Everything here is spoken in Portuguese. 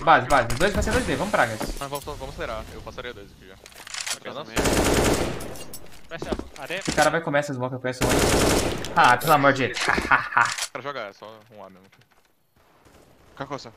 Base, base. Dois vai ser 2D, vamos pra guys. Mas vamos, vamos acelerar. Eu passaria dois aqui já. Fecha a areia. O cara vai comer essa smoke, eu conheço um. Ah, pelo amor de Deus. Pra jogar, é só um A mesmo. Какоса.